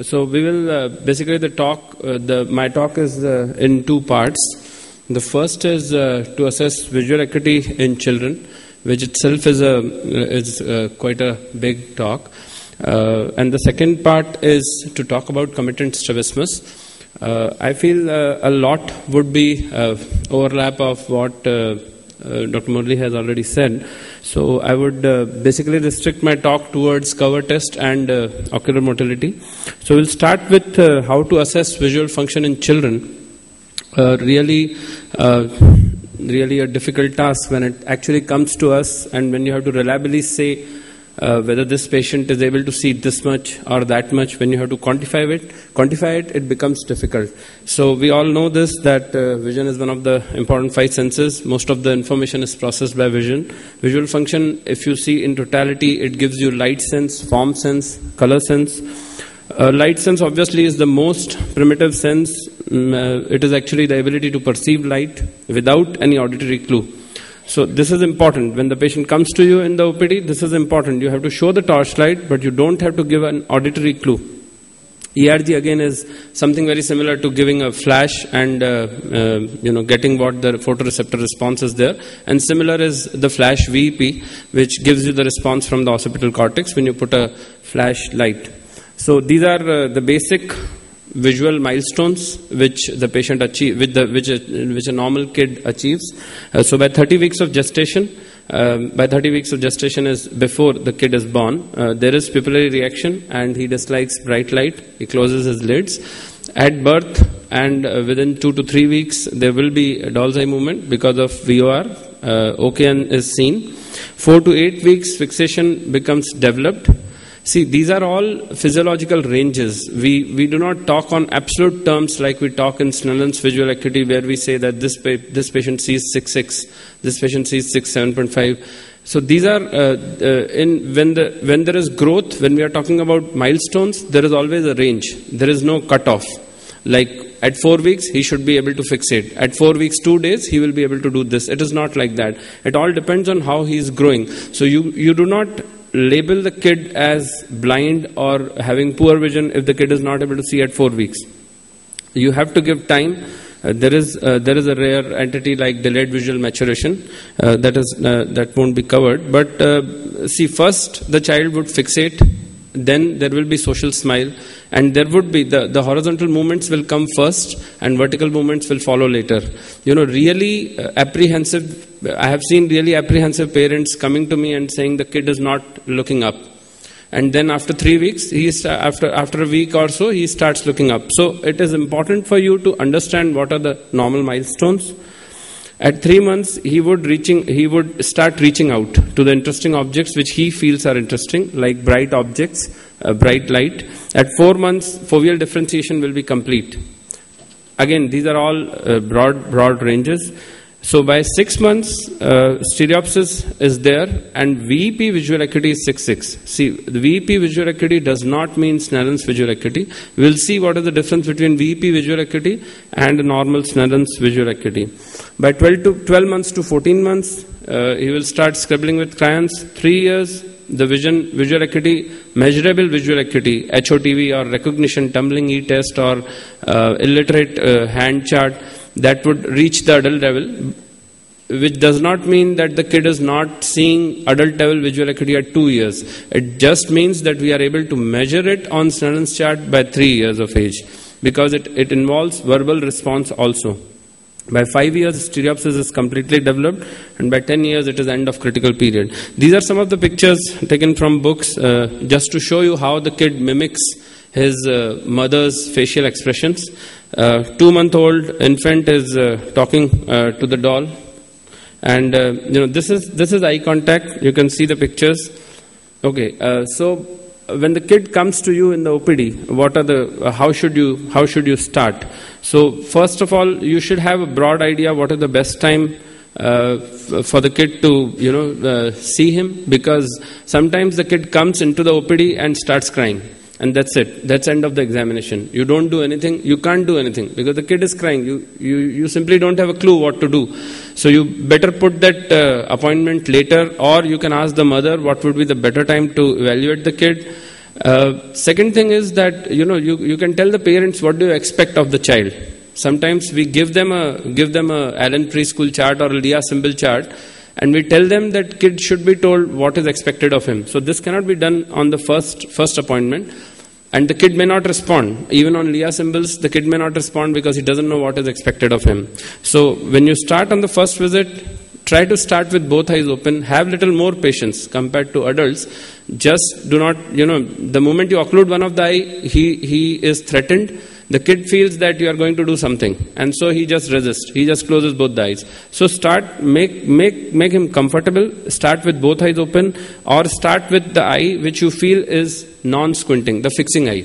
So we will uh, basically the talk. Uh, the my talk is uh, in two parts. The first is uh, to assess visual acuity in children, which itself is a is uh, quite a big talk. Uh, and the second part is to talk about comitant strabismus. I feel a lot would be overlap of what uh, Dr. Murli has already said. So I would uh, basically restrict my talk towards cover test and uh, ocular motility. So we'll start with uh, how to assess visual function in children. Uh, really, really a difficult task when it actually comes to us, and when you have to reliably say uh, whether this patient is able to see this much or that much. When you have to quantify it, quantify it, it becomes difficult. So we all know this that uh, vision is one of the important five senses. Most of the information is processed by vision. Visual function, if you see in totality, it gives you light sense, form sense, color sense. Uh, light sense obviously is the most primitive sense. Uh, it is actually the ability to perceive light without any auditory clue. So this is important. When the patient comes to you in the OPD, this is important. You have to show the torchlight, but you don't have to give an auditory clue. ERG again is something very similar to giving a flash and uh, uh, you know getting what the photoreceptor response is there. And similar is the flash VEP, which gives you the response from the occipital cortex when you put a flash light. So these are uh, the basic visual milestones which the patient achieve, with the, which, a, which a normal kid achieves. Uh, so by 30 weeks of gestation, um, by 30 weeks of gestation is before the kid is born. Uh, there is pupillary reaction, and he dislikes bright light. He closes his lids. At birth, and uh, within two to three weeks, there will be doll's eye movement because of VOR. Uh, OKN is seen. Four to eight weeks, fixation becomes developed. See, these are all physiological ranges. We, we do not talk on absolute terms like we talk in Snellen's visual acuity, where we say that this, pa- this patient sees 6.6, this patient sees 6, 7.5. So these are uh, uh, in when the when there is growth, when we are talking about milestones, there is always a range. There is no cutoff. Like at four weeks, he should be able to fix it. At four weeks, two days, he will be able to do this. It is not like that. It all depends on how he is growing. So you you do not label the kid as blind or having poor vision if the kid is not able to see at four weeks. You have to give time. Uh, there is uh, there is a rare entity like delayed visual maturation uh, that is uh, that won't be covered. But uh, see, first the child would fixate, then there will be social smile, and there would be the, the horizontal movements will come first, and vertical movements will follow later. You know, really uh, apprehensive. I have seen really apprehensive parents coming to me and saying the kid is not looking up and then after three weeks he is, after after a week or so he starts looking up so it is important for you to understand what are the normal milestones at three months he would reaching he would start reaching out to the interesting objects which he feels are interesting like bright objects uh, bright light. At four months foveal differentiation will be complete. Again these are all uh, broad broad ranges so by six months, uh, stereopsis is there, and VEP visual acuity is 6.6. See, the VEP visual acuity does not mean Snellen's visual acuity. We'll see what is the difference between VEP visual acuity and normal Snellen's visual acuity. By 12 to 12 months to 14 months, uh, he will start scribbling with crayons. Three years, the vision visual acuity, measurable visual acuity, HOTV or recognition tumbling e-test or uh, illiterate uh, hand chart that would reach the adult level, which does not mean that the kid is not seeing adult level visual acuity at two years. It just means that we are able to measure it on Snellen's chart by three years of age because it, it involves verbal response also. By five years, stereopsis is completely developed, and by 10 years, it is end of critical period. These are some of the pictures taken from books uh, just to show you how the kid mimics his uh, mother's facial expressions. Uh, two month old infant is uh, talking uh, to the doll, and uh, you know this is this is eye contact. You can see the pictures. Okay, uh, so when the kid comes to you in the OPD, what are the how should you how should you start? So first of all, you should have a broad idea what are the best time uh, for the kid to you know uh, see him because sometimes the kid comes into the OPD and starts crying and that's it. That's end of the examination. You don't do anything you can't do anything. Because the kid is crying. You you, you simply don't have a clue what to do. So you better put that uh, appointment later or you can ask the mother what would be the better time to evaluate the kid. Uh, second thing is that you know you, you can tell the parents what do you expect of the child. Sometimes we give them a give them a Allen preschool chart or a Lea symbol chart, and we tell them that kid should be told what is expected of him. So this cannot be done on the first first appointment, and the kid may not respond. Even on Lea symbols, the kid may not respond because he doesn't know what is expected of him. So when you start on the first visit, try to start with both eyes open have little more patience compared to adults just do not you know the moment you occlude one of the eye he he is threatened the kid feels that you are going to do something and so he just resists he just closes both the eyes so start make make make him comfortable start with both eyes open or start with the eye which you feel is non squinting the fixing eye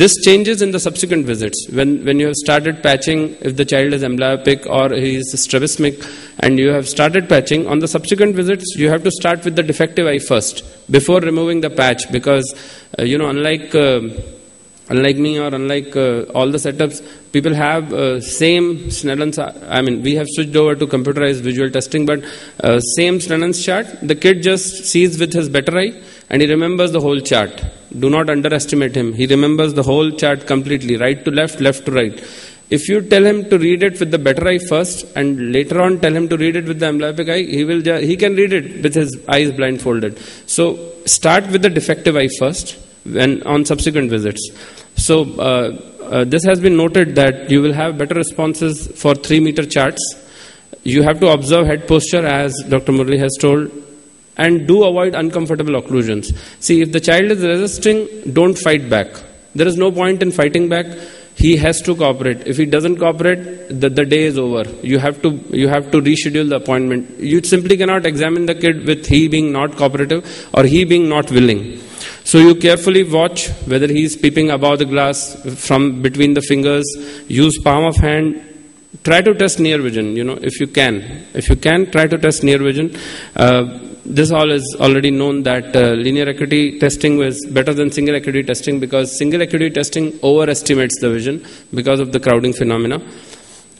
this changes in the subsequent visits. When, when you have started patching, if the child is amblyopic or he is strabismic, and you have started patching, on the subsequent visits, you have to start with the defective eye first before removing the patch because, uh, you know, unlike. Uh, unlike me or unlike uh, all the setups, people have uh, same Snellen's. I mean, we have switched over to computerized visual testing, but uh, same Snellen's chart. The kid just sees with his better eye and he remembers the whole chart. Do not underestimate him. He remembers the whole chart completely, right to left, left to right. If you tell him to read it with the better eye first, and later on tell him to read it with the amblyopic eye, he will he can read it with his eyes blindfolded. So start with the defective eye first, when on subsequent visits. So uh, uh, this has been noted that you will have better responses for three meter charts. You have to observe head posture, as Dr. Murli has told, and do avoid uncomfortable occlusions. See, if the child is resisting, don't fight back. There is no point in fighting back. He has to cooperate. If he doesn't cooperate, the, the day is over. You have to you have to reschedule the appointment. You simply cannot examine the kid with he being not cooperative or he being not willing. So you carefully watch whether he is peeping above the glass from between the fingers. Use palm of hand. Try to test near vision. You know if you can. If you can, try to test near vision. Uh, this all is already known that uh, linear acuity testing was better than single acuity testing because single acuity testing overestimates the vision because of the crowding phenomena.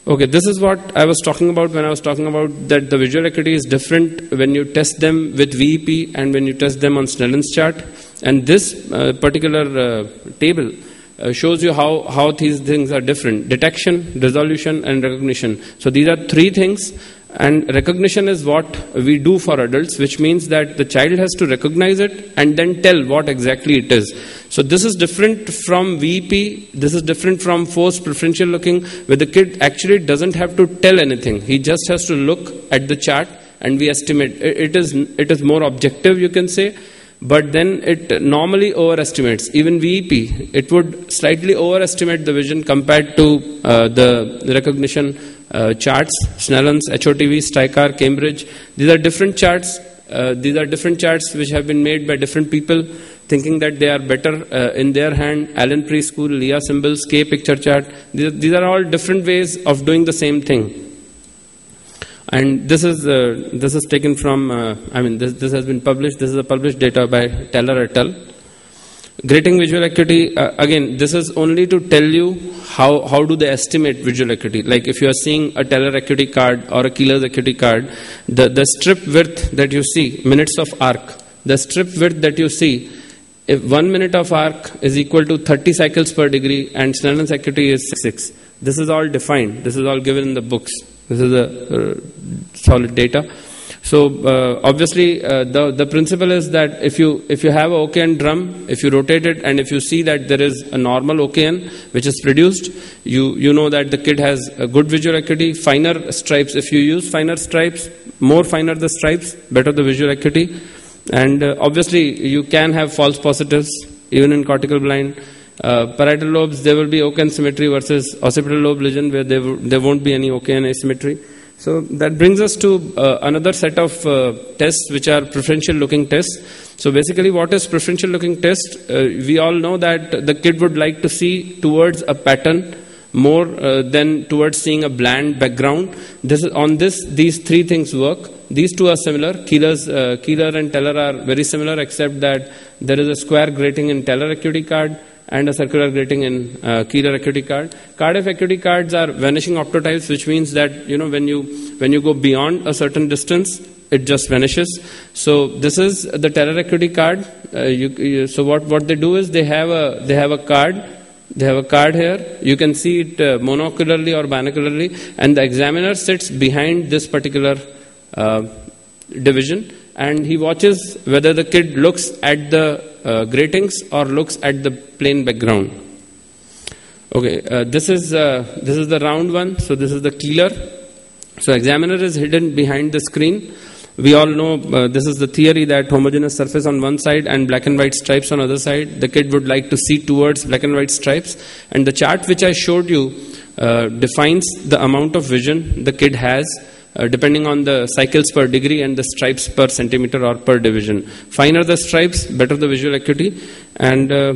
Okay, this is what I was talking about when I was talking about that the visual acuity is different when you test them with VEP and when you test them on Snellen's chart. And this uh, particular uh, table uh, shows you how, how these things are different detection, resolution, and recognition. So these are three things and recognition is what we do for adults, which means that the child has to recognize it and then tell what exactly it is. So this is different from VP, this is different from forced preferential looking, where the kid actually doesn't have to tell anything. He just has to look at the chart and we estimate. It is, it is more objective, you can say, but then it normally overestimates. Even VEP, it would slightly overestimate the vision compared to uh, the recognition uh, charts, Snellen's, HOTV, Stycar, Cambridge. These are different charts. Uh, these are different charts which have been made by different people, thinking that they are better uh, in their hand. Allen Preschool, Lea symbols, Kay picture chart. These, these are all different ways of doing the same thing. And this is uh, this is taken from. Uh, I mean, this this has been published. This is a published data by Teller et al. Grating visual acuity, uh, again, this is only to tell you how, how do they estimate visual acuity. Like if you are seeing a Teller acuity card or a Keeler's acuity card, the, the strip width that you see, minutes of arc, the strip width that you see, if one minute of arc is equal to 30 cycles per degree and Snellen's acuity is 6, this is all defined. This is all given in the books. This is a uh, solid data. So uh, obviously, uh, the the principle is that if you if you have a OKN drum, if you rotate it, and if you see that there is a normal OKN which is produced, you you know that the kid has a good visual acuity. Finer stripes, if you use finer stripes, more finer the stripes, better the visual acuity. And uh, obviously, you can have false positives even in cortical blind. Uh, parietal lobes, there will be OKN symmetry versus occipital lobe lesion where there, there won't be any OKN asymmetry. So that brings us to uh, another set of uh, tests which are preferential looking tests. So basically, what is preferential looking test? Uh, we all know that the kid would like to see towards a pattern more uh, than towards seeing a bland background. This on this, these three things work. These two are similar. Keeler's, uh, Keeler and Teller are very similar, except that there is a square grating in Teller acuity card and a circular grating in uh, Keeler acuity card. Cardiff acuity cards are vanishing optotypes, which means that you know when you when you go beyond a certain distance, it just vanishes. So this is the teller acuity card. Uh, you, you, so what, what they do is they have a they have a card. They have a card here. You can see it uh, monocularly or binocularly, and the examiner sits behind this particular uh, division, and he watches whether the kid looks at the uh, gratings or looks at the plain background. Okay, uh, this is uh, this is the round one. So this is the keeler. So examiner is hidden behind the screen. We all know uh, this is the theory that homogeneous surface on one side and black and white stripes on other side. The kid would like to see towards black and white stripes. And the chart which I showed you uh, defines the amount of vision the kid has uh, depending on the cycles per degree and the stripes per centimeter or per division. Finer the stripes, better the visual acuity, and uh,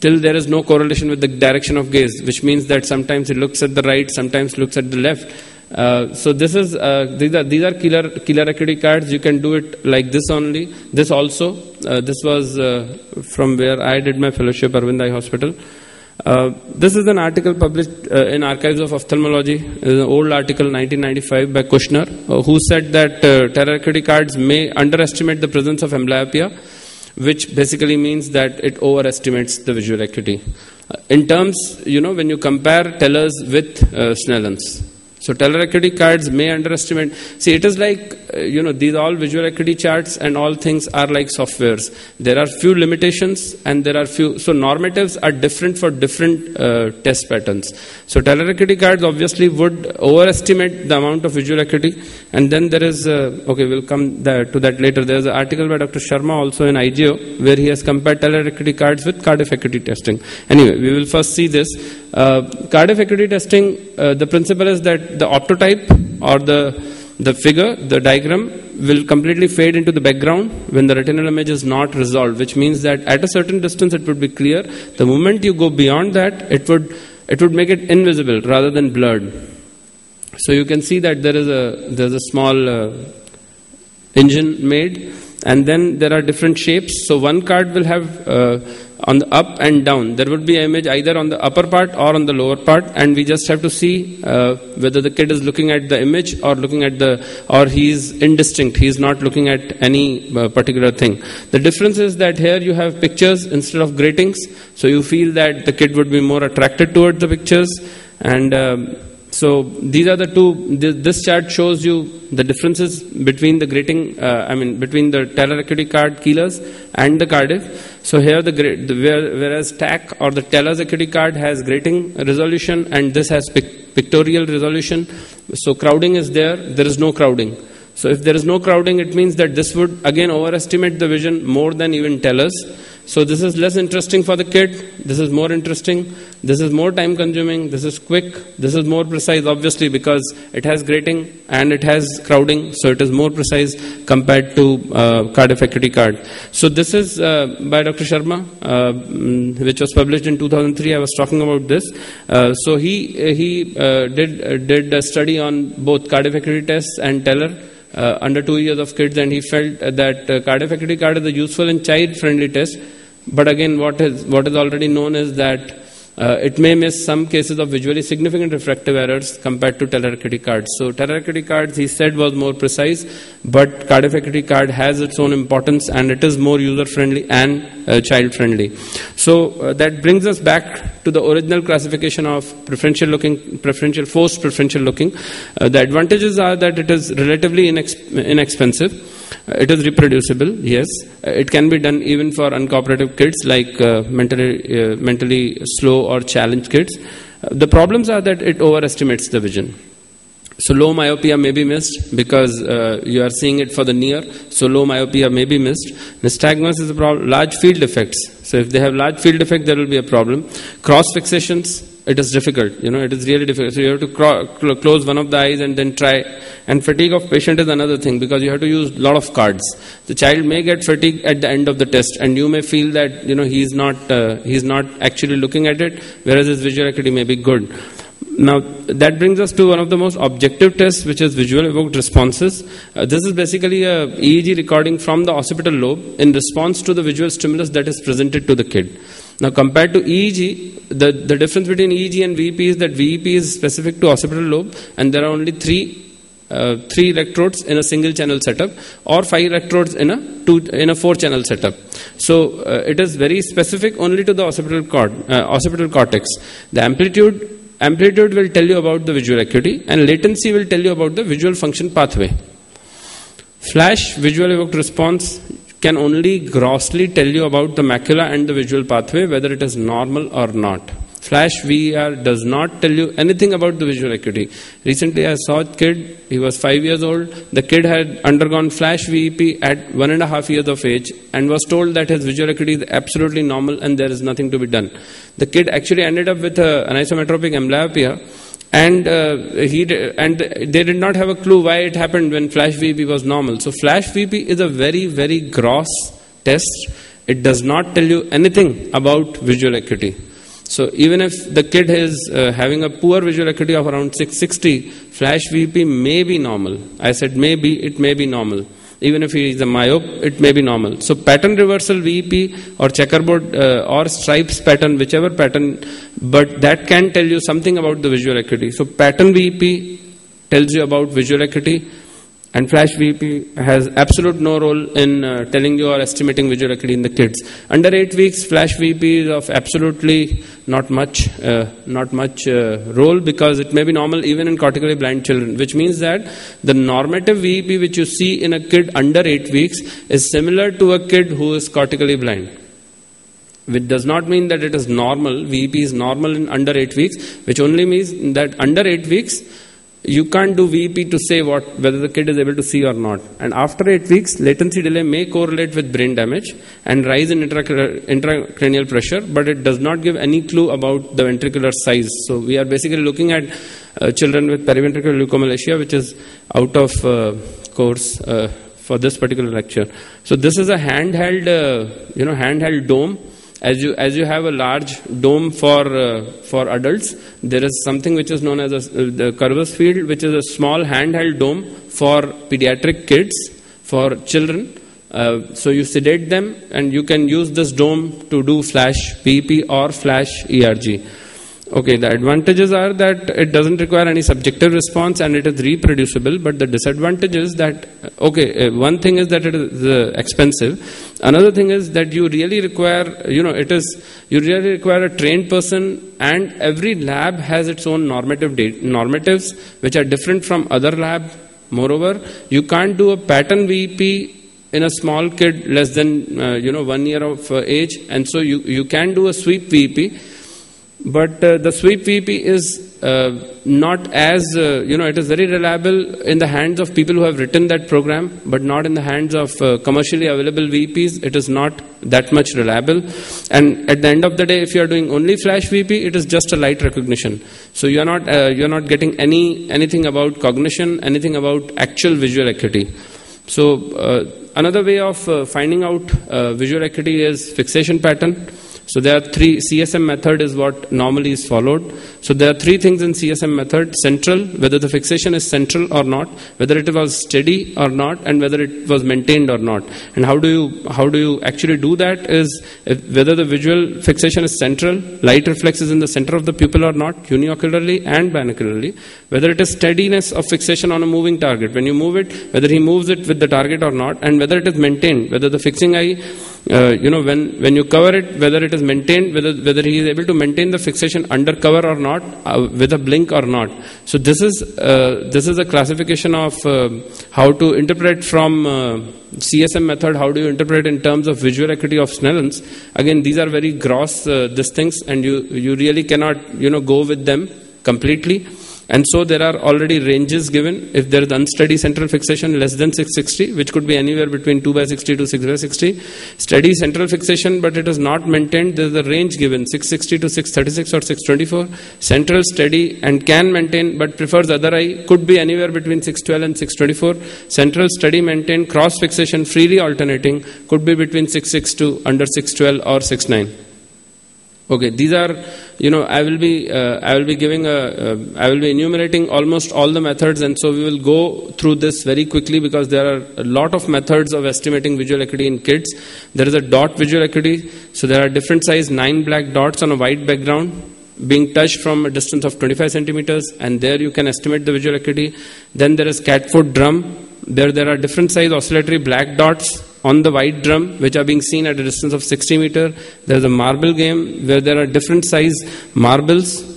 till there is no correlation with the direction of gaze, which means that sometimes it looks at the right, sometimes looks at the left. Uh, so this is uh, these are these are keeler keeler acuity cards. You can do it like this only. This also. Uh, this was from where I did my fellowship, Aravind Eye Hospital. Uh, this is an article published uh, in Archives of Ophthalmology, an old article 1995 by Kushner, uh, who said that uh, cards may underestimate the presence of amblyopia, which basically means that it overestimates the visual acuity. Uh, in terms, you know, when you compare tellers with uh, Snellens, so teller cards may underestimate. See, it is like you know these all visual acuity charts and all things are like softwares. There are few limitations and there are few. So normatives are different for different uh, test patterns. So teller acuity cards obviously would overestimate the amount of visual acuity. And then there is uh, okay, we'll come there, to that later. There is an article by Dr. Sharma also in IGO where he has compared teller acuity cards with Cardiff acuity testing. Anyway, we will first see this. Uh, Cardiff acuity testing. Uh, the principle is that the optotype or the the figure, the diagram will completely fade into the background when the retinal image is not resolved, which means that at a certain distance it would be clear. The moment you go beyond that, it would it would make it invisible rather than blurred. So you can see that there is a there's a small uh, engine made, and then there are different shapes. So one card will have uh, on the up and down. There would be image either on the upper part or on the lower part, and we just have to see uh, whether the kid is looking at the image or looking at the, or he is indistinct. He is not looking at any uh, particular thing. The difference is that here you have pictures instead of gratings, so you feel that the kid would be more attracted towards the pictures, and um, so these are the two. This chart shows you the differences between the grating, uh, I mean, between the teller acuity card keelers and the Cardiff. So here the, the whereas TAC or the teller's acuity card has grating resolution and this has pic pictorial resolution. So crowding is there. There is no crowding. So if there is no crowding, it means that this would again overestimate the vision more than even tellers. So this is less interesting for the kid. This is more interesting. This is more time consuming. This is quick. This is more precise, obviously, because it has grating and it has crowding. So it is more precise compared to uh, Cardiff acuity card. So this is uh, by Dr. Sharma, uh, mm, which was published in 2003. I was talking about this. Uh, so he he uh, did uh, did a study on both Cardiff acuity tests and Teller. Uh, under two years of kids, and he felt that uh, Cardiff acuity card is a useful and child-friendly test. But again, what is, what is already known is that uh, it may miss some cases of visually significant refractive errors compared to teller cards. So teller cards, he said, was more precise, but Cardiff acuity card has its own importance and it is more user-friendly and uh, child-friendly. So uh, that brings us back to the original classification of preferential looking, preferential, forced preferential looking. Uh, the advantages are that it is relatively inex- inexpensive. Uh, it is reproducible, yes. Uh, it can be done even for uncooperative kids like uh, mentally, uh, mentally slow or challenged kids. Uh, the problems are that it overestimates the vision. So low myopia may be missed because uh, you are seeing it for the near. So low myopia may be missed. Nystagmus is a problem. Large field effects. So if they have large field effect, there will be a problem. Cross fixations it is difficult. You know, it is really difficult. So you have to cl- close one of the eyes and then try. And fatigue of patient is another thing because you have to use a lot of cards. The child may get fatigue at the end of the test, and you may feel that you know he's not uh, he's not actually looking at it, whereas his visual acuity may be good. Now, that brings us to one of the most objective tests, which is visual evoked responses. Uh, this is basically a EEG recording from the occipital lobe in response to the visual stimulus that is presented to the kid. Now, compared to EEG, the, the difference between EEG and VEP is that VEP is specific to occipital lobe, and there are only three uh, three electrodes in a single channel setup or five electrodes in a two in a four channel setup. So uh, it is very specific only to the occipital cord uh, occipital cortex. The amplitude amplitude will tell you about the visual acuity and latency will tell you about the visual function pathway. Flash visual evoked response can only grossly tell you about the macula and the visual pathway whether it is normal or not Flash VER does not tell you anything about the visual acuity. Recently, I saw a kid, he was five years old. The kid had undergone Flash VEP at one and a half years of age and was told that his visual acuity is absolutely normal and there is nothing to be done. The kid actually ended up with an isometropic amblyopia and uh, he and they did not have a clue why it happened when flash vp was normal. So flash vp is a very very gross test. It does not tell you anything about visual acuity. So even if the kid is uh, having a poor visual acuity of around 660, flash vp may be normal. I said maybe, it may be normal. Even if he is a myope, it may be normal. So pattern reversal VEP or checkerboard uh, or stripes pattern, whichever pattern, but that can tell you something about the visual acuity. So pattern VEP tells you about visual acuity and Flash VP has absolute no role in uh, telling you or estimating visual acuity in the kids. Under 8 weeks, Flash VP is of absolutely not much, uh, not much uh, role because it may be normal even in cortically blind children, which means that the normative VEP which you see in a kid under 8 weeks is similar to a kid who is cortically blind which does not mean that it is normal. VEP is normal in under 8 weeks, which only means that under 8 weeks, you can't do VEP to say what whether the kid is able to see or not. And after eight weeks, latency delay may correlate with brain damage and rise in intracranial pressure, but it does not give any clue about the ventricular size. So we are basically looking at uh, children with periventricular leukomalacia, which is out of uh, course uh, for this particular lecture. So this is a handheld, uh, you know, handheld dome as you as you have a large dome for uh, for adults there is something which is known as a, the Curvus field which is a small handheld dome for pediatric kids for children. Uh, so you sedate them and you can use this dome to do flash VEP or flash ERG Okay, the advantages are that it doesn't require any subjective response and it is reproducible, but the disadvantage is that, okay, uh, one thing is that it is uh, expensive. Another thing is that you really require, you know, it is, you really require a trained person and every lab has its own normative date, normatives which are different from other lab. Moreover, you can't do a pattern VEP in a small kid less than, uh, you know, one year of uh, age and so you, you can do a sweep VEP but uh, the sweep VP is uh, not as, uh, you know, it is very reliable in the hands of people who have written that program, but not in the hands of uh, commercially available VPs. It is not that much reliable. And at the end of the day, if you are doing only flash VP, it is just a light recognition. So you are not, uh, you are not getting any, anything about cognition, anything about actual visual acuity. So uh, another way of finding out visual acuity is fixation pattern. So there are three, CSM method is what normally is followed. So there are three things in CSM method, central, whether the fixation is central or not, whether it was steady or not, and whether it was maintained or not. And how do you, how do you actually do that is whether the visual fixation is central, light reflex is in the center of the pupil or not, uniocularly and binocularly, whether it is steadiness of fixation on a moving target. When you move it, whether he moves it with the target or not, and whether it is maintained, whether the fixing eye uh, you know, when, when you cover it, whether it is maintained, whether, whether he is able to maintain the fixation under cover or not, uh, with a blink or not. So this is, uh, this is a classification of uh, how to interpret from uh, CSM method, how do you interpret in terms of visual acuity of Snellens. Again, these are very gross, uh, these things, and you, you really cannot, you know, go with them completely. And so there are already ranges given. If there is unsteady central fixation less than 660, which could be anywhere between 2 by 60 to 6 by 60, steady central fixation but it is not maintained, there is a range given 660 to 636 or 624. Central steady and can maintain but prefers other eye could be anywhere between 612 and 624. Central steady maintained cross fixation freely alternating could be between 662 under 612 or 69. Okay, these are, you know, I will be, uh, I will be giving a, uh, I will be enumerating almost all the methods, and so we will go through this very quickly because there are a lot of methods of estimating visual acuity in kids. There is a dot visual acuity, so there are different size nine black dots on a white background. being touched from a distance of 25 centimeters, and there you can estimate the visual acuity. Then there is Catford drum. There, there are different size oscillatory black dots on the white drum, which are being seen at a distance of 60 meter. There's a marble game where there are different size marbles.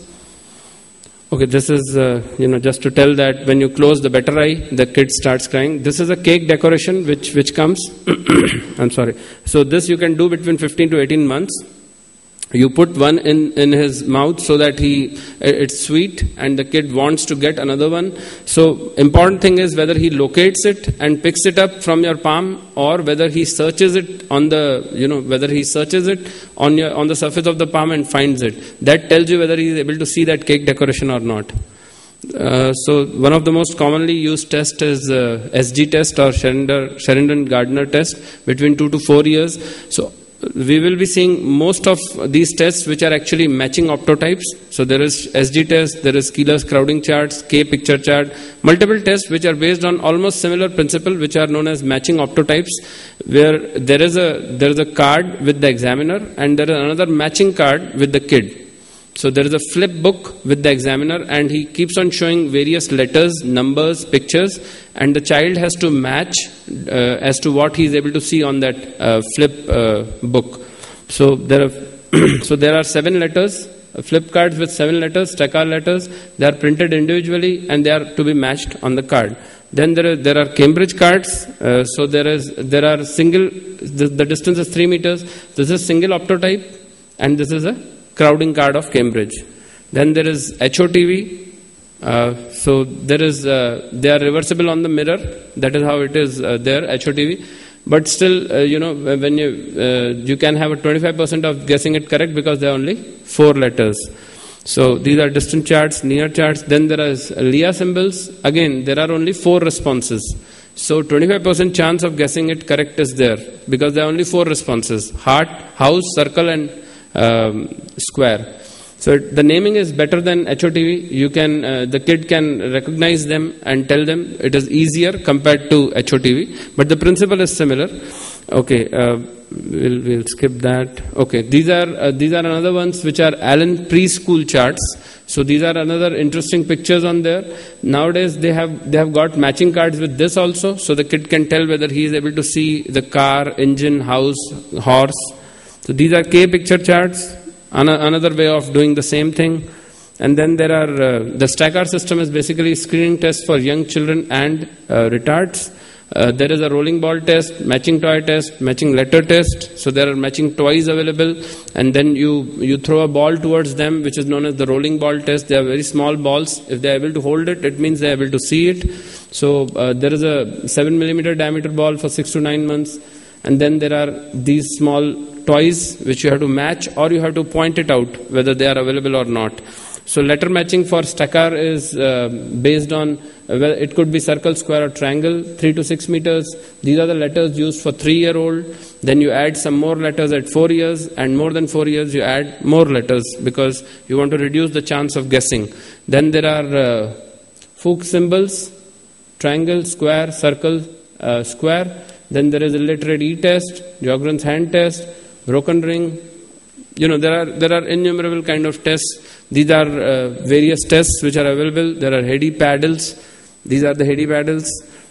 Okay, this is uh, you know just to tell that when you close the better eye, the kid starts crying. This is a cake decoration which which comes. I'm sorry. So this you can do between 15 to 18 months you put one in, in his mouth so that he it's sweet and the kid wants to get another one. So important thing is whether he locates it and picks it up from your palm or whether he searches it on the you know whether he searches it on your on the surface of the palm and finds it. That tells you whether he is able to see that cake decoration or not. Uh, so one of the most commonly used tests is uh, SG test or Sheridan Gardiner test between two to four years. So we will be seeing most of these tests which are actually matching optotypes. So there is SG test, there is Keeler's crowding charts, Kay picture chart, multiple tests which are based on almost similar principle which are known as matching optotypes where there is a there is a card with the examiner and there is another matching card with the kid. So there is a flip book with the examiner, and he keeps on showing various letters, numbers, pictures, and the child has to match uh, as to what he is able to see on that uh, flip uh, book. So there are so there are seven letters, uh, flip cards with seven letters, Stycar letters. They are printed individually, and they are to be matched on the card. Then there, there are Cambridge cards. Uh, so there is there are single. The, the distance is three meters. This is single optotype, and this is a crowding card of Cambridge. Then there is HOTV. Uh, so there is uh, they are reversible on the mirror. That is how it is uh, there HOTV. But still, uh, you know, when you uh, you can have a 25% of guessing it correct because there are only four letters. So these are distant charts, near charts. Then there is Lea symbols. Again, there are only four responses. So 25% chance of guessing it correct is there because there are only four responses: heart, house, circle, and um, square. So the naming is better than HOTV. You can uh, the kid can recognize them and tell them. It is easier compared to HOTV, but the principle is similar. Okay, uh, we'll we'll skip that. Okay, these are uh, these are another ones which are Allen preschool charts. So these are another interesting pictures on there. Nowadays they have they have got matching cards with this also, so the kid can tell whether he is able to see the car, engine, house, horse so these are Kay picture charts, another way of doing the same thing. And then there are uh, the Stycar system is basically screening test for young children and uh, retards. Uh, there is a rolling ball test, matching toy test, matching letter test. So there are matching toys available, and then you you throw a ball towards them, which is known as the rolling ball test. They are very small balls. If they are able to hold it, it means they are able to see it. So uh, there is a seven millimeter diameter ball for six to nine months, and then there are these small toys which you have to match or you have to point it out whether they are available or not. So letter matching for Stycar is uh, based on uh, well, it could be circle, square, or triangle, three to six meters. These are the letters used for three-year-old. Then you add some more letters at four years, and more than four years you add more letters because you want to reduce the chance of guessing. Then there are uh, Ffooks symbols: triangle, square, circle, uh, square. Then there is a literate E test, Sjogren's hand test broken ring. You know, there are, there are innumerable kind of tests. These are uh, various tests which are available. There are heady paddles. These are the heady paddles.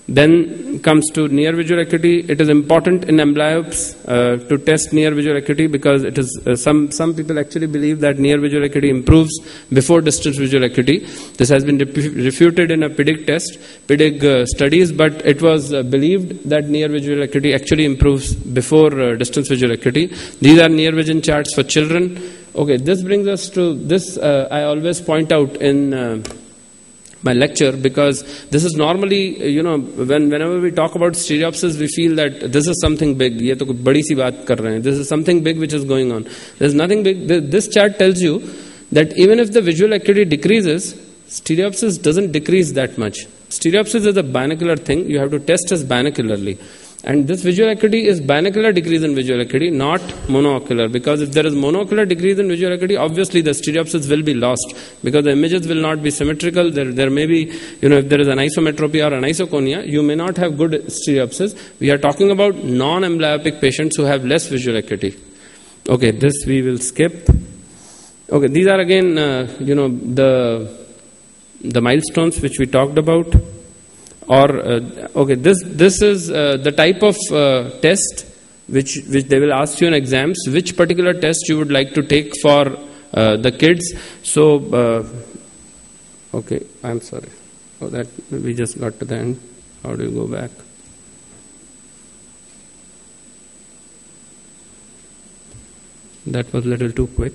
Then comes to near visual acuity. It is important in amblyopes uh, to test near visual acuity because it is uh, some some people actually believe that near visual acuity improves before distance visual acuity. This has been refuted in a PEDIG test, PEDIG uh, studies, but it was uh, believed that near visual acuity actually improves before uh, distance visual acuity. These are near vision charts for children. Okay, this brings us to this. Uh, I always point out in my lecture because this is normally you know when whenever we talk about stereopsis we feel that this is something big. this is something big which is going on. There's nothing big. This chart tells you that even if the visual acuity decreases stereopsis doesn't decrease that much. Stereopsis is a binocular thing. You have to test as binocularly. And this visual acuity is binocular decrease in visual acuity, not monocular. Because if there is monocular decrease in visual acuity, obviously the stereopsis will be lost because the images will not be symmetrical. There, there may be, you know, if there is an isometropia or aniseikonia, you may not have good stereopsis. We are talking about non amblyopic patients who have less visual acuity. Okay, this we will skip. Okay, these are again, uh, you know, the the milestones which we talked about. Or uh, okay, this this is uh, the type of uh, test which which they will ask you in exams. Which particular test you would like to take for the kids? So, okay, I'm sorry. Oh, that we just got to the end. How do you go back? That was a little too quick.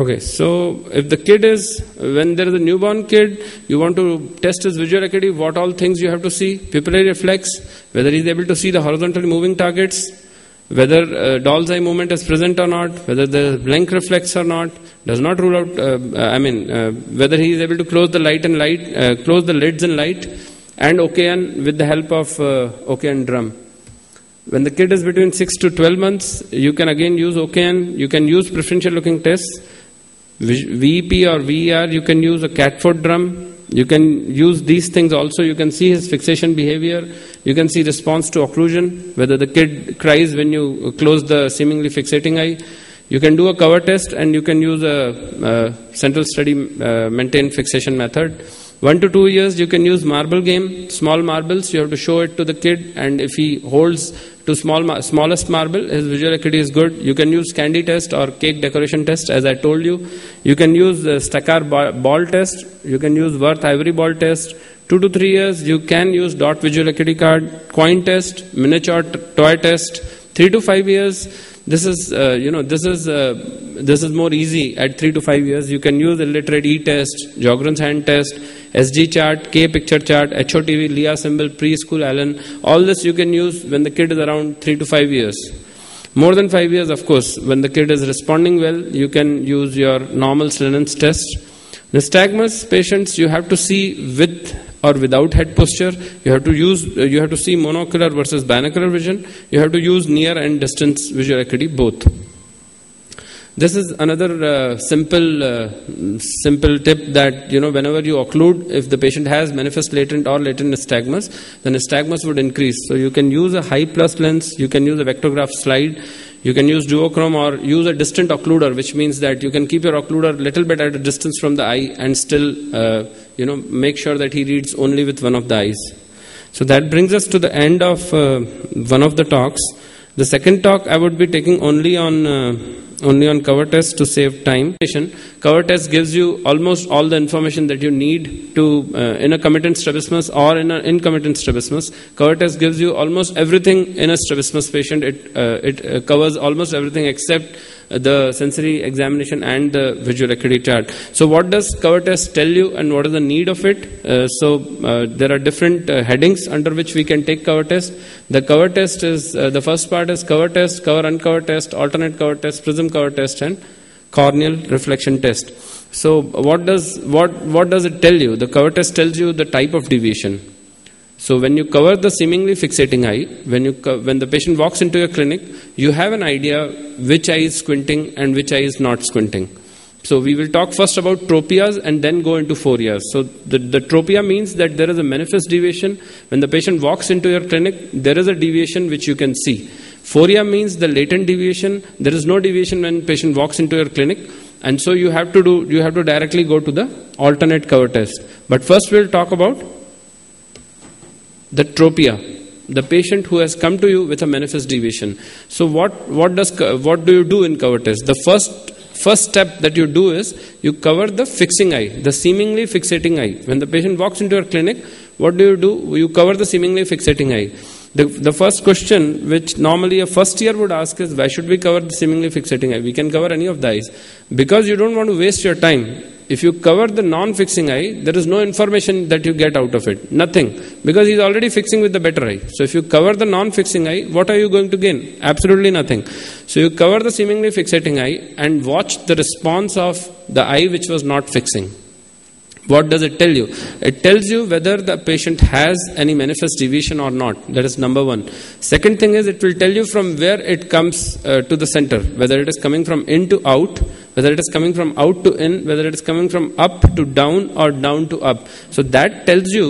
Okay, so if the kid is, when there is a newborn kid, you want to test his visual acuity, what all things you have to see? Pupillary reflex, whether he is able to see the horizontally moving targets, whether uh, doll's eye movement is present or not, whether the blink reflex or not, does not rule out, uh, uh, I mean, uh, whether he is able to close the light and light, uh, close the lids and light, and OKN with the help of uh, OKN drum. When the kid is between 6 to 12 months, you can again use OKN, you can use preferential looking tests. VEP or VR, you can use a cat Catford drum. You can use these things also. You can see his fixation behavior. You can see response to occlusion, whether the kid cries when you close the seemingly fixating eye. You can do a cover test and you can use a, a central study uh, maintained fixation method. One to two years, you can use marble game, small marbles. You have to show it to the kid, and if he holds to small smallest marble, his visual acuity is good. You can use candy test or cake decoration test, as I told you. You can use the Stycar ball test. You can use Worth ivory ball test. Two to three years, you can use dot visual acuity card, coin test, miniature toy test. Three to five years, this is uh, you know this is uh, this is more easy at three to five years. You can use illiterate E test, Sjogren's hand test, SG chart, Kay picture chart, HOTV, Lea symbol, preschool Allen. All this you can use when the kid is around three to five years. More than five years, of course, when the kid is responding well, you can use your normal Snellen's test. Nystagmus patients, you have to see with or without head posture. You have to use, uh, you have to see monocular versus binocular vision. You have to use near and distance visual acuity both. This is another uh, simple, uh, simple tip that you know whenever you occlude, if the patient has manifest latent or latent nystagmus, the nystagmus would increase. So you can use a high plus lens, you can use a vectograph slide, you can use duochrome or use a distant occluder, which means that you can keep your occluder a little bit at a distance from the eye and still uh, you know make sure that he reads only with one of the eyes. So that brings us to the end of uh, one of the talks. The second talk I would be taking only on uh, only on cover test to save time. Cover test gives you almost all the information that you need to uh, in a comitant strabismus or in an incomitant strabismus. Cover test gives you almost everything in a strabismus patient. It uh, it uh, covers almost everything except the sensory examination and the visual acuity chart. So, what does cover test tell you, and what is the need of it? Uh, so, uh, there are different uh, headings under which we can take cover test. The cover test is uh, the first part is cover test, cover uncover test, alternate cover test, prism cover test, and corneal reflection test. So, what does what what does it tell you? The cover test tells you the type of deviation. So when you cover the seemingly fixating eye, when you when the patient walks into your clinic, you have an idea which eye is squinting and which eye is not squinting. So we will talk first about tropias and then go into phorias. So the, the tropia means that there is a manifest deviation. When the patient walks into your clinic, there is a deviation which you can see. Phoria means the latent deviation. There is no deviation when patient walks into your clinic. And so you have to do you have to directly go to the alternate cover test. But first we'll talk about the tropia the patient who has come to you with a manifest deviation. So what what does what do you do in cover test the first first step that you do is you cover the fixing eye the seemingly fixating eye. When the patient walks into your clinic what do you do? You cover the seemingly fixating eye. The, the first question which normally a first year would ask is why should we cover the seemingly fixating eye? We can cover any of the eyes. Because you don't want to waste your time if you cover the non fixing eye, there is no information that you get out of it. Nothing. Because he's already fixing with the better eye. So if you cover the non fixing eye, what are you going to gain? Absolutely nothing. So you cover the seemingly fixating eye and watch the response of the eye which was not fixing. What does it tell you? It tells you whether the patient has any manifest deviation or not. That is number one. Second thing is it will tell you from where it comes uh, to the center, whether it is coming from in to out, whether it is coming from out to in, whether it is coming from up to down or down to up. So that tells you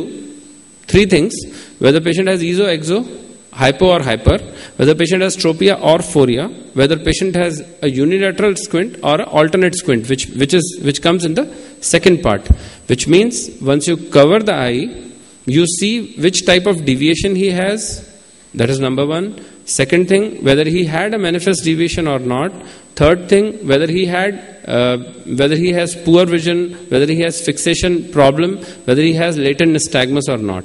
three things whether patient has eso, exo, hypo or hyper, whether patient has tropia or phoria, whether patient has a unilateral squint or alternate squint, which, which, is, which comes in the second part. Which means once you cover the eye, you see which type of deviation he has. That is number one. Second thing, whether he had a manifest deviation or not. Third thing, whether he had, uh, whether he has poor vision, whether he has fixation problem, whether he has latent nystagmus or not.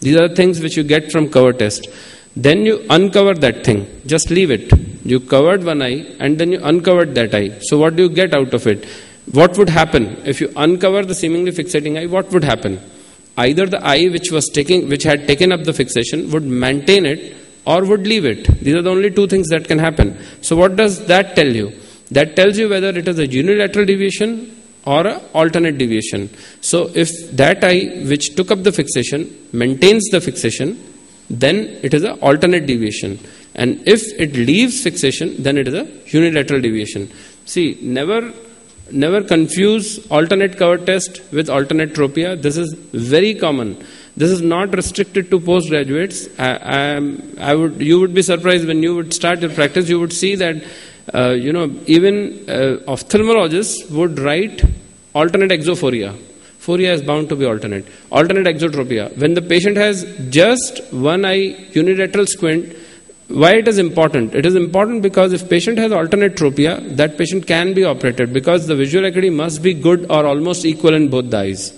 These are the things which you get from cover test. Then you uncover that thing. Just leave it. You covered one eye and then you uncovered that eye. So what do you get out of it? What would happen if you uncover the seemingly fixating eye? What would happen? Either the eye which was taking, which had taken up the fixation, would maintain it or would leave it. These are the only two things that can happen. So what does that tell you? That tells you whether it is a unilateral deviation or an alternate deviation. So if that eye which took up the fixation maintains the fixation, then it is an alternate deviation. And if it leaves fixation, then it is a unilateral deviation. See, never never confuse alternate cover test with alternate tropia. This is very common. This is not restricted to postgraduates. I, I, I would, you would be surprised when you would start your practice. You would see that, uh, you know, even uh, ophthalmologists would write alternate exophoria. Phoria is bound to be alternate. Alternate exotropia. When the patient has just one eye unilateral squint, why it is important? It is important because if patient has alternate tropia, that patient can be operated because the visual acuity must be good or almost equal in both the eyes.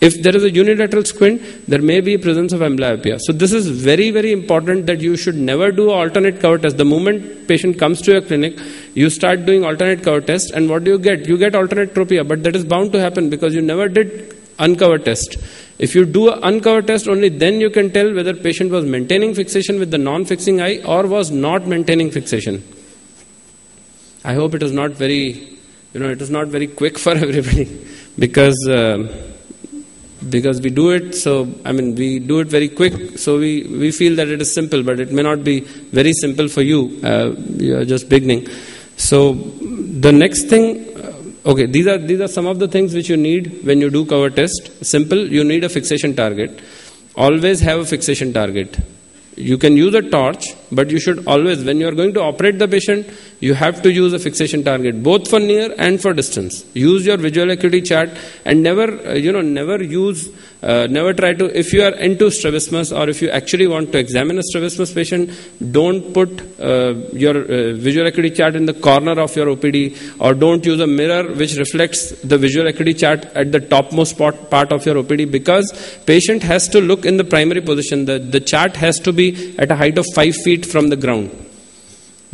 If there is a unilateral squint, there may be presence of amblyopia. So this is very, very important that you should never do alternate cover test. The moment patient comes to your clinic, you start doing alternate cover test, and what do you get? You get alternate tropia, but that is bound to happen because you never did uncover test. If you do an uncover test, only then you can tell whether patient was maintaining fixation with the non-fixing eye or was not maintaining fixation. I hope it is not very, you know, it is not very quick for everybody because. Uh, because we do it so i mean we do it very quick so we, we feel that it is simple but it may not be very simple for you uh, you are just beginning so the next thing okay these are these are some of the things which you need when you do cover test. Simple you need a fixation target. Always have a fixation target. You can use a torch but you should always when you are going to operate the patient you have to use a fixation target both for near and for distance. Use your visual acuity chart and never uh, you know never use uh, never try to if you are into strabismus or if you actually want to examine a strabismus patient don't put uh, your uh, visual acuity chart in the corner of your opd or don't use a mirror which reflects the visual acuity chart at the topmost spot, part of your opd because patient has to look in the primary position. The, the chart has to be at a height of 5 feet from the ground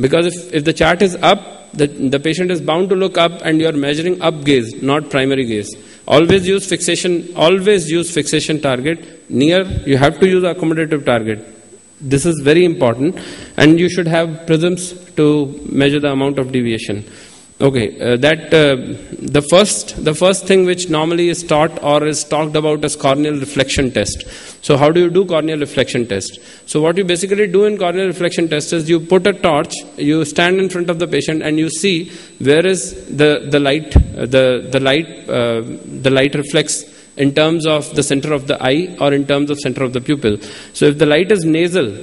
because if, if the chart is up, the, the patient is bound to look up and you are measuring up gaze, not primary gaze. Always use fixation, always use fixation target. Near, you have to use accommodative target. This is very important and you should have prisms to measure the amount of deviation. Okay, uh, that uh, the first the first thing which normally is taught or is talked about is corneal reflection test. So how do you do corneal reflection test? So what you basically do in corneal reflection test is you put a torch, you stand in front of the patient and you see where is the the light uh, the the light uh, the light reflects in terms of the center of the eye or in terms of center of the pupil. So if the light is nasal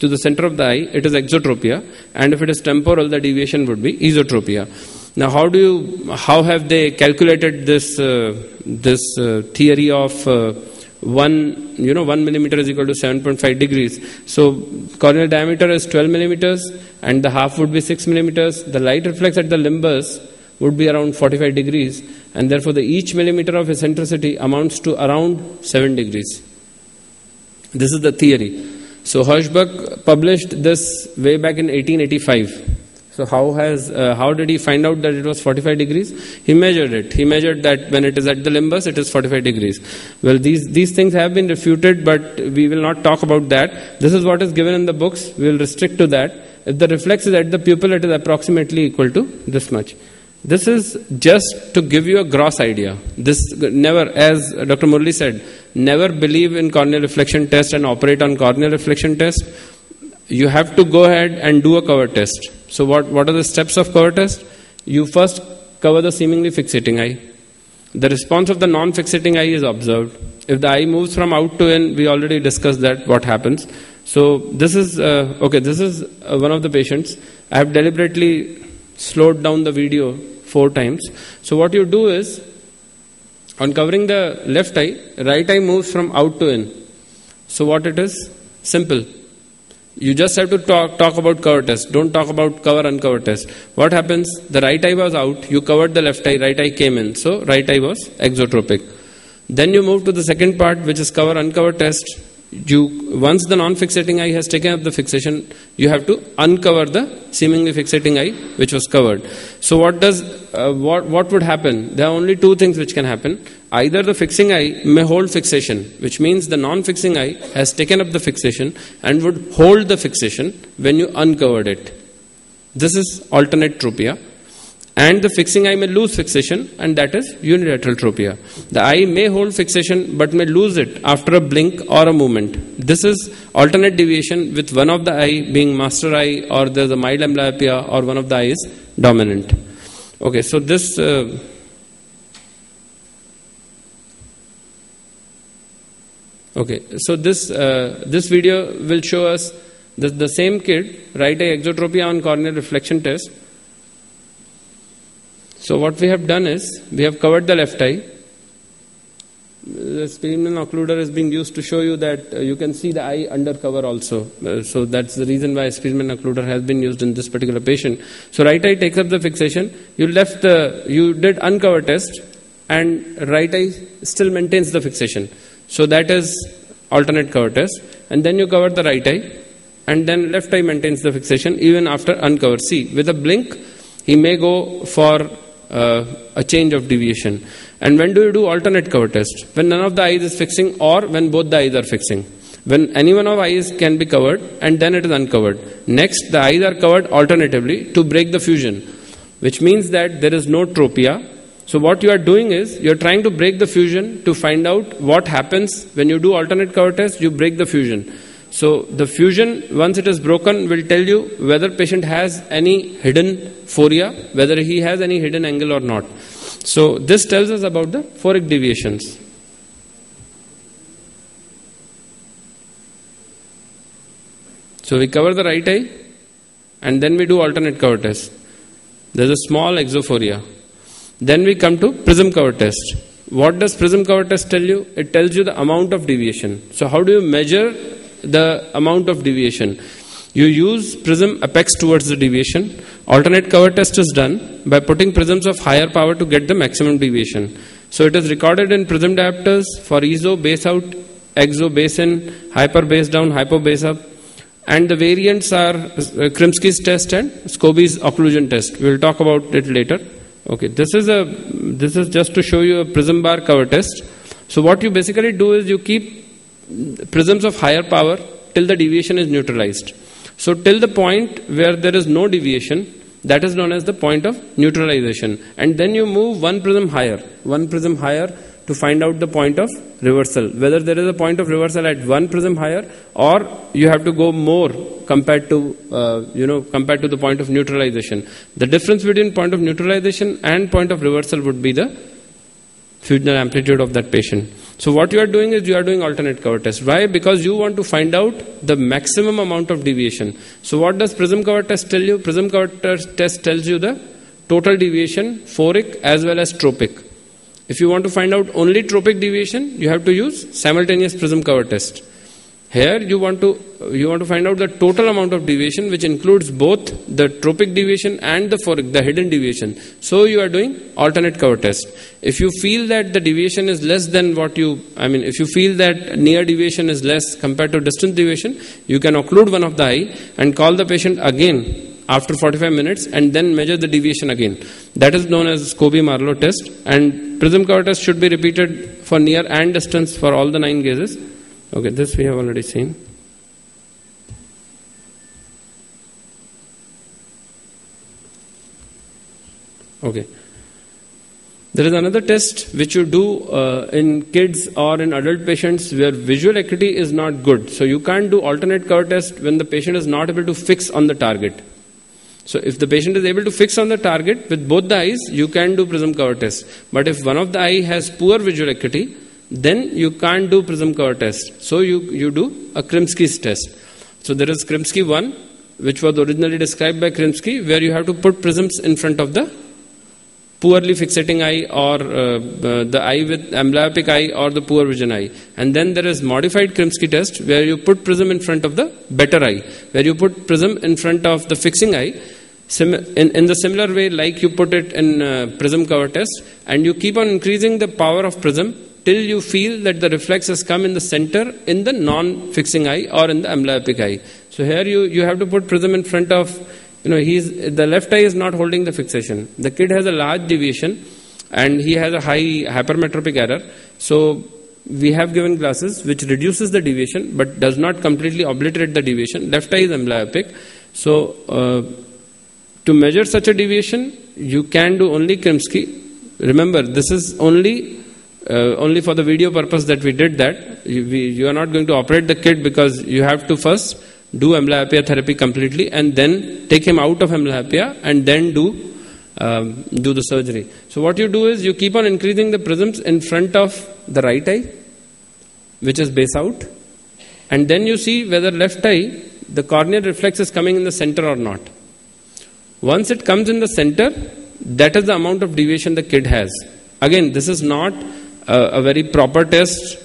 to the center of the eye, it is exotropia, and if it is temporal, the deviation would be esotropia. Now, how do you, how have they calculated this, uh, this uh, theory of uh, one, you know, one millimeter is equal to 7.5 degrees. So, corneal diameter is 12 millimeters and the half would be 6 millimeters. The light reflects at the limbus would be around 45 degrees and therefore the each millimeter of eccentricity amounts to around 7 degrees. This is the theory. So Hirschberg published this way back in 1885. So how has uh, how did he find out that it was 45 degrees? He measured it. He measured that when it is at the limbus, it is 45 degrees. Well, these these things have been refuted, but we will not talk about that. This is what is given in the books. We will restrict to that. If the reflex is at the pupil, it is approximately equal to this much. This is just to give you a gross idea. This never, as Dr. Murli said, never believe in corneal reflection test and operate on corneal reflection test. You have to go ahead and do a cover test. So what, what are the steps of cover test? You first cover the seemingly fixating eye. The response of the non-fixating eye is observed. If the eye moves from out to in, we already discussed that what happens. So this is uh, okay. This is uh, one of the patients. I have deliberately slowed down the video four times. So what you do is, on covering the left eye, right eye moves from out to in. So what it is? Simple. You just have to talk, talk about cover test. Don't talk about cover uncover test. What happens? The right eye was out. You covered the left eye. Right eye came in. So right eye was exotropic. Then you move to the second part, which is cover uncover test you once the non-fixating eye has taken up the fixation you have to uncover the seemingly fixating eye which was covered so what does uh, what what would happen there are only two things which can happen either the fixing eye may hold fixation which means the non-fixing eye has taken up the fixation and would hold the fixation when you uncovered it. This is alternate tropia. And the fixing eye may lose fixation and that is unilateral tropia. The eye may hold fixation but may lose it after a blink or a movement this is alternate deviation with one of the eye being master eye or there's a mild amblyopia or one of the eyes dominant. Okay so this uh, okay so this uh, this video will show us the, the same kid right eye exotropia on corneal reflection test so what we have done is we have covered the left eye. The Spielmann occluder is being used to show you that uh, you can see the eye under cover also. Uh, so that's the reason why Spielmann occluder has been used in this particular patient. So right eye takes up the fixation. You left the you did uncover test, and right eye still maintains the fixation. So that is alternate cover test, and then you cover the right eye, and then left eye maintains the fixation even after uncover. See with a blink, he may go for uh, a change of deviation. And when do you do alternate cover test? When none of the eyes is fixing or when both the eyes are fixing. When any one of eyes can be covered and then it is uncovered. Next, the eyes are covered alternatively to break the fusion, which means that there is no tropia. So what you are doing is you are trying to break the fusion to find out what happens when you do alternate cover test. You break the fusion. So the fusion, once it is broken, will tell you whether patient has any hidden phoria, whether he has any hidden angle or not. So this tells us about the phoric deviations. So we cover the right eye and then we do alternate cover test. There's a small exophoria. Then we come to prism cover test. What does prism cover test tell you? It tells you the amount of deviation. So how do you measure the amount of deviation. You use prism apex towards the deviation. Alternate cover test is done by putting prisms of higher power to get the maximum deviation. So it is recorded in prism diopters for ESO, base out, exo, base in, hyper base down, hypo base up. And the variants are uh, Krimsky's test and Scobie's occlusion test. We will talk about it later. Okay, this is a this is just to show you a prism bar cover test. So what you basically do is you keep prisms of higher power till the deviation is neutralized. So, till the point where there is no deviation, that is known as the point of neutralization. And then you move one prism higher, one prism higher to find out the point of reversal. Whether there is a point of reversal at one prism higher, or you have to go more compared to, uh, you know, compared to the point of neutralization. The difference between point of neutralization and point of reversal would be the fusional amplitude of that patient. So what you are doing is you are doing alternate cover test. Why? Because you want to find out the maximum amount of deviation. So what does prism cover test tell you? Prism cover test tells you the total deviation, phoric as well as tropic. If you want to find out only tropic deviation, you have to use simultaneous prism cover test. Here you want to you want to find out the total amount of deviation which includes both the tropic deviation and the phoric, the hidden deviation. So you are doing alternate cover test. If you feel that the deviation is less than what you I mean if you feel that near deviation is less compared to distant deviation, you can occlude one of the eye and call the patient again after 45 minutes and then measure the deviation again. That is known as Scobee-Marlow test and prism cover test should be repeated for near and distance for all the nine gazes Okay, this we have already seen. Okay. There is another test which you do uh, in kids or in adult patients where visual acuity is not good. So you can't do alternate cover test when the patient is not able to fix on the target. So if the patient is able to fix on the target with both the eyes, you can do prism cover test. But if one of the eye has poor visual acuity, then you can't do prism cover test. So you, you do a Krimsky's test. So there is Krimsky 1, which was originally described by Krimsky, where you have to put prisms in front of the poorly fixating eye or uh, the eye with amblyopic eye or the poor vision eye. And then there is modified Krimsky test where you put prism in front of the better eye, where you put prism in front of the fixing eye. In, in the similar way, like you put it in uh, prism cover test, and you keep on increasing the power of prism till you feel that the reflex has come in the center in the non fixing eye or in the amblyopic eye. So here you, you have to put prism in front of you know he's the left eye is not holding the fixation. The kid has a large deviation and he has a high hypermetropic error. So we have given glasses which reduces the deviation but does not completely obliterate the deviation. Left eye is amblyopic so uh, to measure such a deviation you can do only Krimsky. Remember this is only uh, only for the video purpose that we did that. You, we, you are not going to operate the kid because you have to first do amblyopia therapy completely and then take him out of amblyopia and then do um, do the surgery. So what you do is you keep on increasing the prisms in front of the right eye, which is base out, and then you see whether left eye the corneal reflex is coming in the center or not. Once it comes in the center, that is the amount of deviation the kid has. Again, this is not a, a very proper test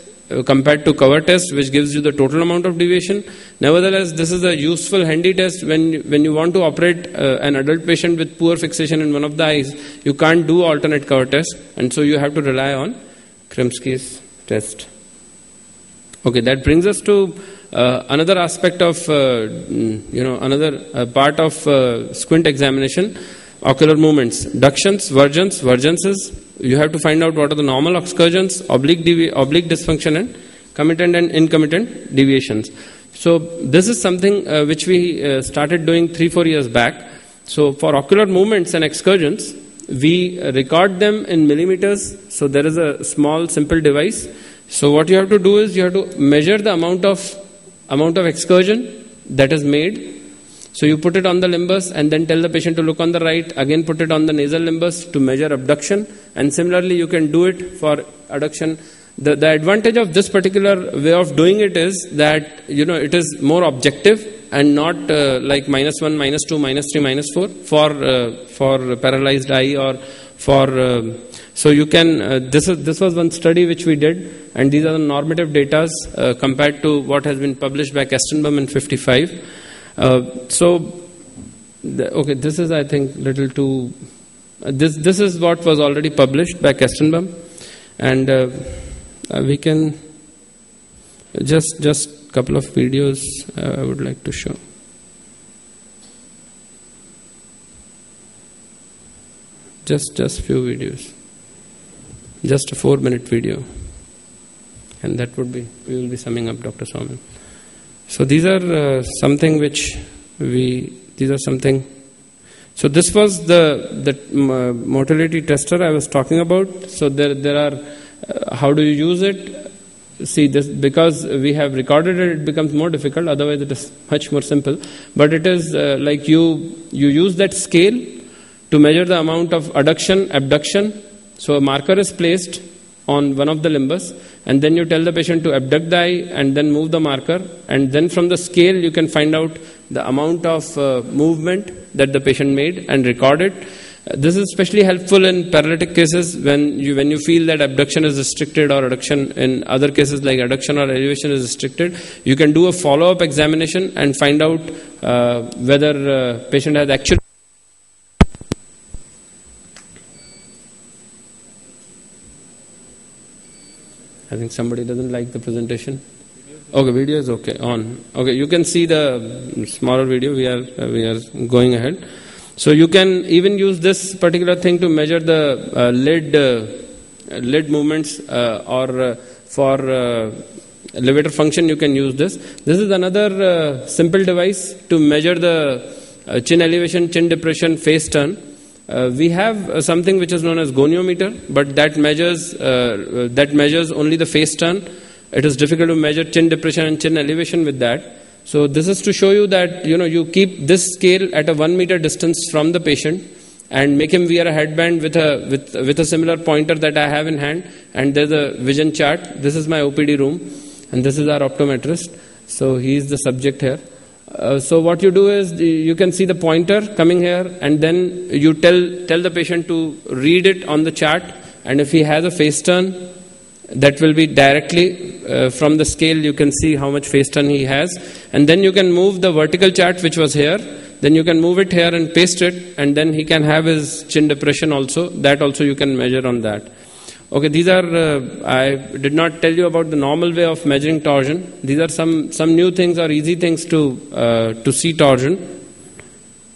compared to cover test which gives you the total amount of deviation. Nevertheless this is a useful handy test when when you want to operate uh, an adult patient with poor fixation in one of the eyes you can't do alternate cover test and so you have to rely on Krimsky's test. Okay that brings us to uh, another aspect of uh, mm, you know another uh, part of uh, squint examination ocular movements ductions vergence vergences you have to find out what are the normal excursions, oblique, oblique dysfunction, and comitant and incomitant deviations. So, this is something uh, which we uh, started doing three, four years back. So, for ocular movements and excursions, we record them in millimeters. So, there is a small, simple device. So, what you have to do is you have to measure the amount of amount of excursion that is made so you put it on the limbus and then tell the patient to look on the right, again put it on the nasal limbus to measure abduction, and similarly you can do it for adduction. The, the advantage of this particular way of doing it is that you know it is more objective and not uh, like minus one, minus two, minus three, minus four for uh, for paralyzed eye or for uh, so you can uh, this is this was one study which we did and these are the normative data uh, compared to what has been published by Kestenbaum in 55 uh, so, the, okay, this is, I think, little too. Uh, this this is what was already published by Kestenbaum, and uh, uh, we can just just couple of videos uh, I would like to show. Just just few videos. Just a four minute video, and that would be we will be summing up Dr. Soman. So these are uh, something which we these are something. So this was the the uh, motility tester I was talking about. So there there are uh, how do you use it? See this because we have recorded it, it becomes more difficult. Otherwise, it is much more simple. But it is uh, like you you use that scale to measure the amount of adduction abduction. So a marker is placed on one of the limbus and then you tell the patient to abduct the eye and then move the marker. And then from the scale you can find out the amount of uh, movement that the patient made and record it. This is especially helpful in paralytic cases when you when you feel that abduction is restricted or adduction in other cases like adduction or elevation is restricted. You can do a follow up examination and find out uh, whether uh, patient has actually I think somebody doesn't like the presentation. Okay, video is okay on. Okay, you can see the smaller video. We are uh, we are going ahead. So you can even use this particular thing to measure the uh, lid uh, lid movements uh, or uh, for uh, levator function. You can use this. This is another simple device to measure the chin elevation, chin depression, face turn. Uh, we have uh, something which is known as goniometer, but that measures uh, that measures only the face turn. It is difficult to measure chin depression and chin elevation with that. So this is to show you that you know you keep this scale at a one meter distance from the patient and make him wear a headband with a with with a similar pointer that I have in hand. And there's a vision chart. This is my OPD room, and this is our optometrist. So he is the subject here. Uh, so what you do is you can see the pointer coming here, and then you tell tell the patient to read it on the chart, and if he has a face turn, that will be directly uh, from the scale. You can see how much face turn he has, and then you can move the vertical chart which was here. Then you can move it here and paste it, and then he can have his chin depression also. That also you can measure on that. Okay, these are, uh, I did not tell you about the normal way of measuring torsion. These are some, some new things or easy things to, uh, to see torsion.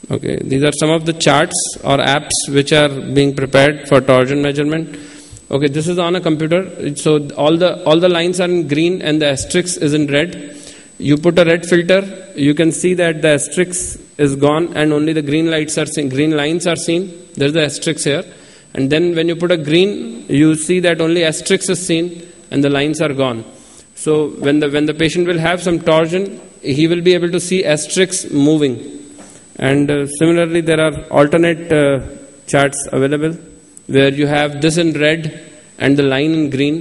Okay, these are some of the charts or apps which are being prepared for torsion measurement. Okay, this is on a computer. So all the, all the lines are in green and the asterisk is in red. You put a red filter, you can see that the asterisk is gone and only the green lights are seen, green lines are seen. There's the asterisk here and then when you put a green, you see that only asterisk is seen and the lines are gone. So when the when the patient will have some torsion, he will be able to see asterisks moving. And uh, similarly, there are alternate uh, charts available where you have this in red and the line in green.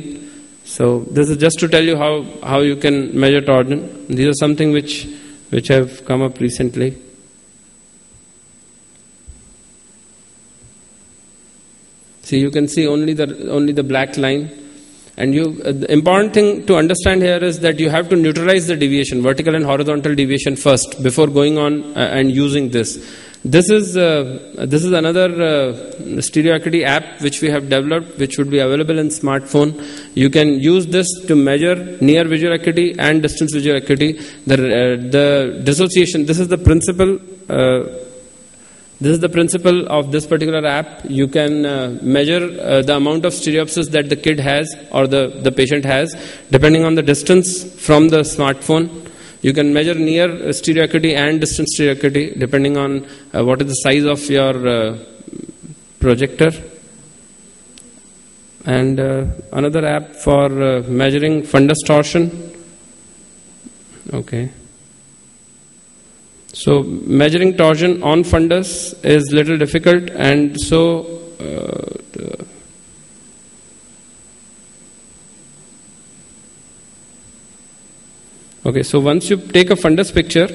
So this is just to tell you how, how you can measure torsion. These are something which which have come up recently. See, you can see only the only the black line. And you, uh, the important thing to understand here is that you have to neutralize the deviation, vertical and horizontal deviation first, before going on uh, and using this. This is uh, this is another uh, stereo acuity app which we have developed, which would be available in smartphone. You can use this to measure near visual acuity and distance visual acuity. The uh, the dissociation. This is the principle uh, this is the principle of this particular app. You can uh, measure uh, the amount of stereopsis that the kid has or the, the patient has depending on the distance from the smartphone. You can measure near stereo acuity and distance stereo acuity depending on uh, what is the size of your uh, projector. And uh, another app for uh, measuring fundus torsion. Okay. So measuring torsion on fundus is little difficult, and so uh, okay. So once you take a fundus picture,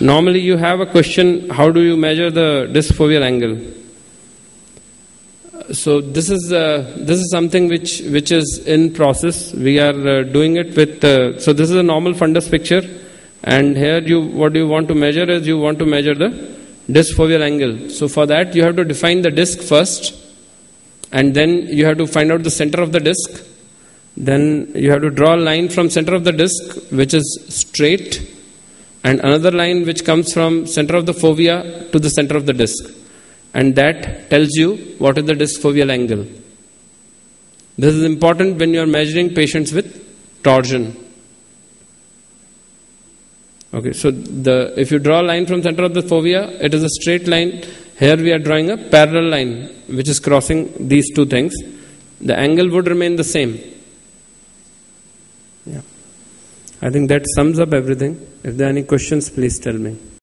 normally you have a question: How do you measure the disc foveal angle? So this is uh, this is something which which is in process. We are uh, doing it with. Uh, so this is a normal fundus picture and here you what you want to measure is you want to measure the disc foveal angle. So for that you have to define the disc first. And then you have to find out the center of the disc. Then you have to draw a line from center of the disc which is straight. And another line which comes from center of the fovea to the center of the disc. And that tells you what is the disc foveal angle. This is important when you are measuring patients with torsion Okay, so the if you draw a line from center of the fovea, it is a straight line. Here we are drawing a parallel line which is crossing these two things. The angle would remain the same. Yeah. I think that sums up everything. If there are any questions, please tell me.